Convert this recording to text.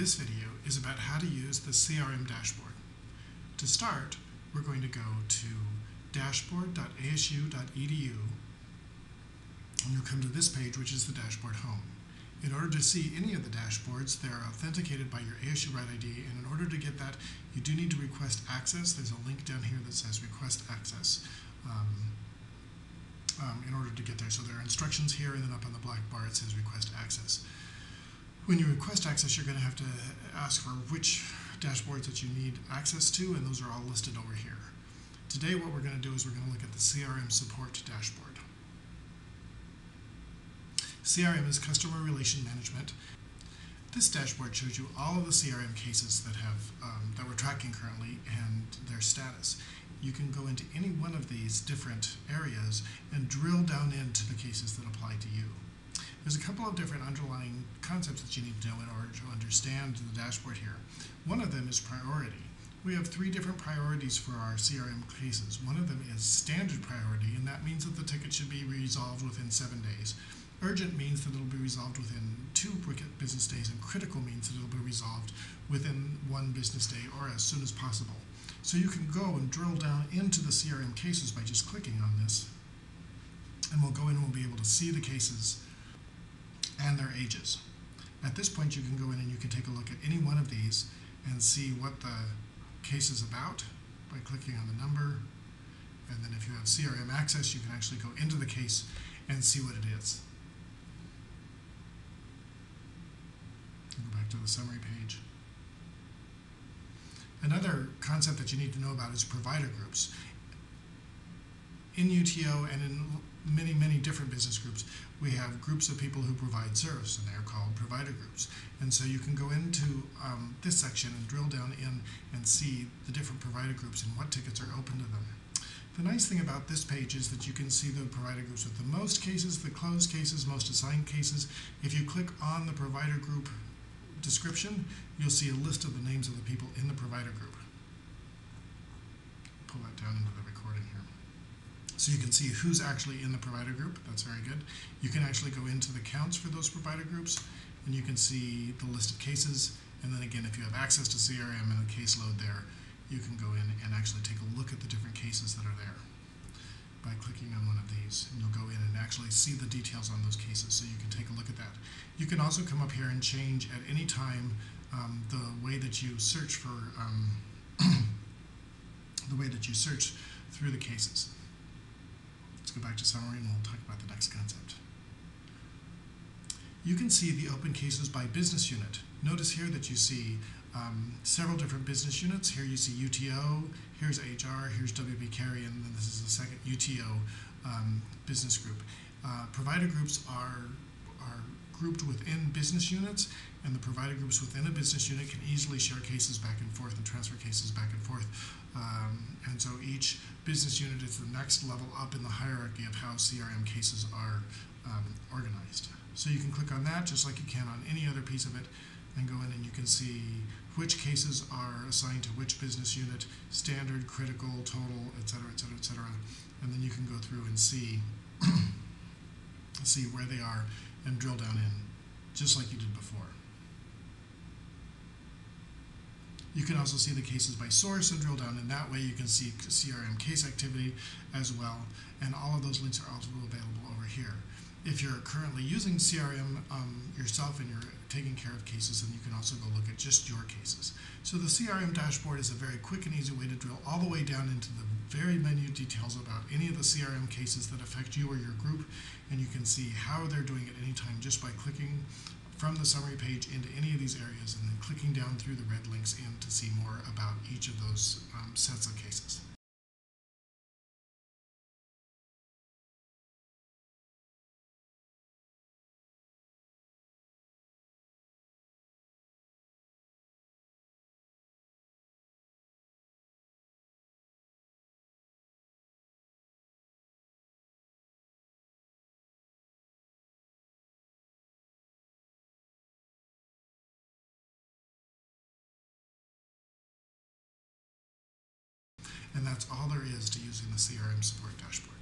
This video is about how to use the CRM dashboard. To start, we're going to go to dashboard.asu.edu and you'll come to this page which is the dashboard home. In order to see any of the dashboards, they're authenticated by your ASURITE ID and in order to get that, you do need to request access. There's a link down here that says request access. Um, um, in order to get there. So there are instructions here, and then up on the black bar it says request access. When you request access, you're going to have to ask for which dashboards that you need access to, and those are all listed over here. Today, what we're going to do is we're going to look at the CRM support dashboard. CRM is customer relation management. This dashboard shows you all of the CRM cases that have um, that we're tracking currently and their status you can go into any one of these different areas and drill down into the cases that apply to you. There's a couple of different underlying concepts that you need to know in order to understand the dashboard here. One of them is priority. We have three different priorities for our CRM cases. One of them is standard priority, and that means that the ticket should be resolved within seven days. Urgent means that it'll be resolved within two business days, and critical means that it'll be resolved within one business day or as soon as possible. So you can go and drill down into the CRM cases by just clicking on this. And we'll go in and we'll be able to see the cases and their ages. At this point, you can go in and you can take a look at any one of these and see what the case is about by clicking on the number. And then if you have CRM access, you can actually go into the case and see what it is. Go back to the summary page. Another concept that you need to know about is provider groups. In UTO and in many, many different business groups, we have groups of people who provide service, and they're called provider groups. And so you can go into um, this section and drill down in and see the different provider groups and what tickets are open to them. The nice thing about this page is that you can see the provider groups with the most cases, the closed cases, most assigned cases. If you click on the provider group description, you'll see a list of the names of the people in the provider group. Pull that down into the recording here. So you can see who's actually in the provider group. That's very good. You can actually go into the counts for those provider groups, and you can see the list of cases. And then again, if you have access to CRM and the caseload there, you can go in and actually take a look at the different cases that are there by clicking on one of these. And you'll go in and actually see the details on those cases so you can take a look at that. You can also come up here and change at any time um, the way that you search for um, the way that you search through the cases. Let's go back to summary and we'll talk about the next concept. You can see the open cases by business unit. Notice here that you see um, several different business units. Here you see UTO, here's HR, here's WP Carey, and then this is the second UTO um, business group. Uh, provider groups are, are grouped within business units, and the provider groups within a business unit can easily share cases back and forth and transfer cases back and forth. Um, and so each business unit is the next level up in the hierarchy of how CRM cases are um, organized. So you can click on that just like you can on any other piece of it and go in and you can see which cases are assigned to which business unit, standard, critical, total, et cetera, et cetera, et cetera. And then you can go through and see, see where they are and drill down in, just like you did before. You can also see the cases by source and drill down in that way. You can see CRM case activity as well. And all of those links are also available over here. If you're currently using CRM um, yourself and you're taking care of cases, then you can also go look at just your cases. So the CRM dashboard is a very quick and easy way to drill all the way down into the very minute details about any of the CRM cases that affect you or your group, and you can see how they're doing at any time just by clicking from the summary page into any of these areas and then clicking down through the red links in to see more about each of those um, sets of cases. And that's all there is to using the CRM support dashboard.